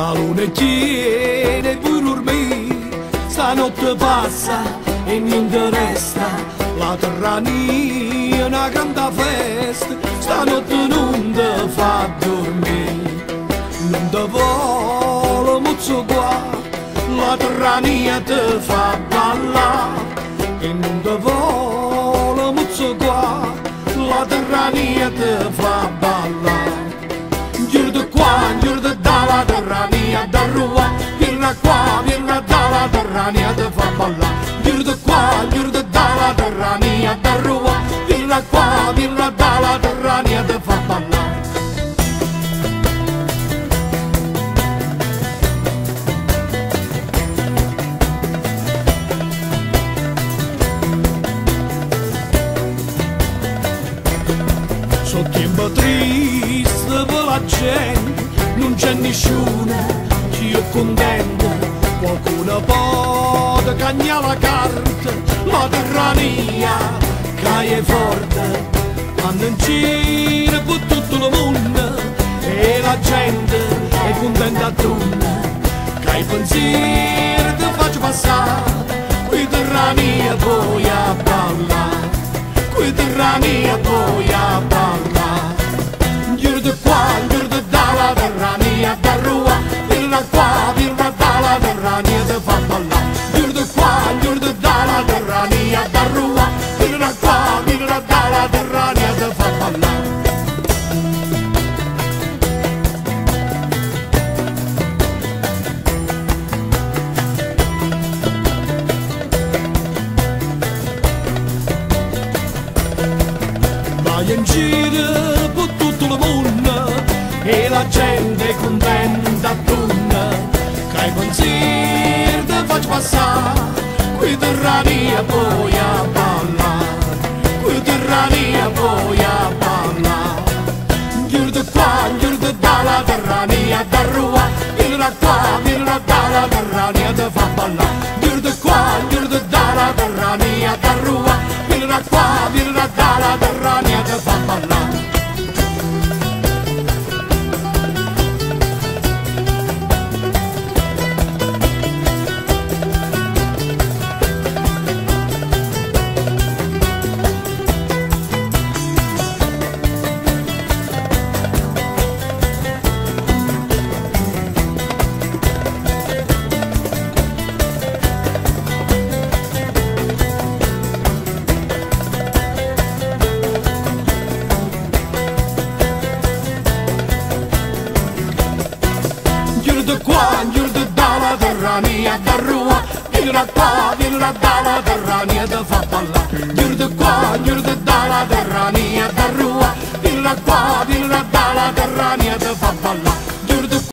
La luna tiene pure me, stanotte passa e niente resta. La terrania è una grande festa, stanotte non ti fa dormire. Non ti vuole molto qua, la terrania ti fa ballare. E non ti vuole molto qua, la terrania ti fa ballare. So tempo triste per la gente, non c'è nessuno, ci è contento, qualcuno può cagnare la carta, la terrania cae forte, quando in giro per tutto il mondo e la gente è contenta a tunne, che i pensieri ti faccio passare, qui terrania poi a ballare qui terrania poi a balla Vai in giro per tutto il mondo e la gente è contenta a tunna che i pensieri ti faccio passare qui terrania poi a ballare qui terrania poi a ballare. Giurda qua, giurda dalla terrania da rua vieni qua, vieni dalla terrania ti fa ballare. Giurda qua, giurda dalla terrania da rua vieni qua, vieni dalla terrania Giurda qua, giurda dalla terrania da rua. Vieni qua, vieni dalla terrania da fa ballare Giurda qua, giurda dalla